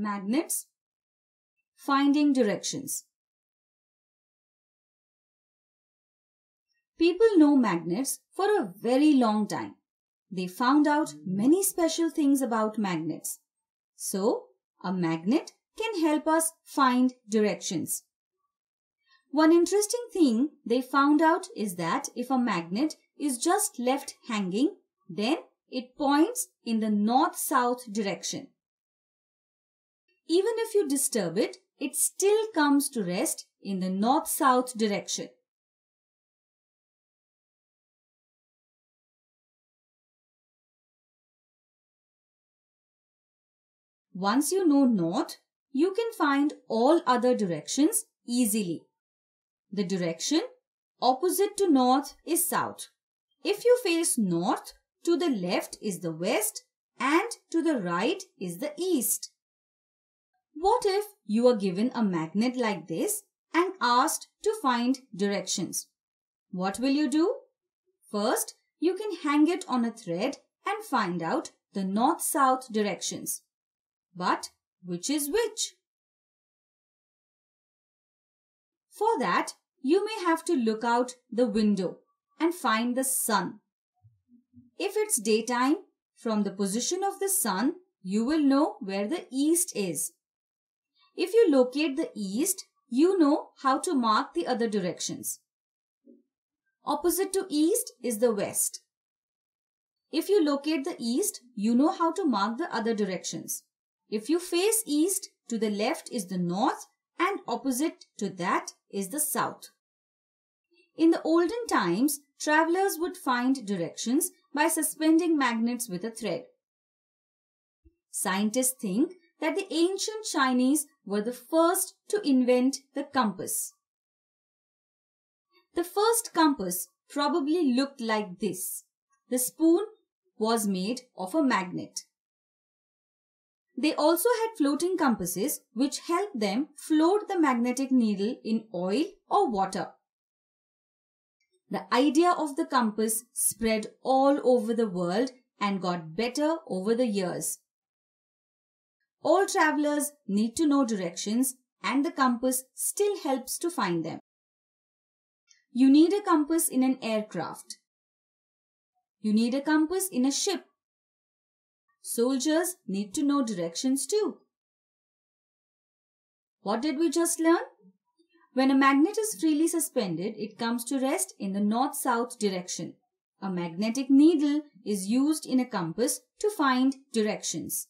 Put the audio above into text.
magnets? Finding directions. People know magnets for a very long time. They found out many special things about magnets. So, a magnet can help us find directions. One interesting thing they found out is that if a magnet is just left hanging, then it points in the north-south direction. Even if you disturb it, it still comes to rest in the north-south direction. Once you know north, you can find all other directions easily. The direction opposite to north is south. If you face north, to the left is the west and to the right is the east. What if you are given a magnet like this and asked to find directions? What will you do? First, you can hang it on a thread and find out the north-south directions. But which is which? For that, you may have to look out the window and find the sun. If it's daytime, from the position of the sun, you will know where the east is. If you locate the east, you know how to mark the other directions. Opposite to east is the west. If you locate the east, you know how to mark the other directions. If you face east, to the left is the north and opposite to that is the south. In the olden times, travelers would find directions by suspending magnets with a thread. Scientists think that the ancient Chinese were the first to invent the compass. The first compass probably looked like this. The spoon was made of a magnet. They also had floating compasses which helped them float the magnetic needle in oil or water. The idea of the compass spread all over the world and got better over the years. All travelers need to know directions and the compass still helps to find them. You need a compass in an aircraft. You need a compass in a ship Soldiers need to know directions too. What did we just learn? When a magnet is freely suspended, it comes to rest in the north-south direction. A magnetic needle is used in a compass to find directions.